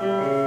Mm-hmm.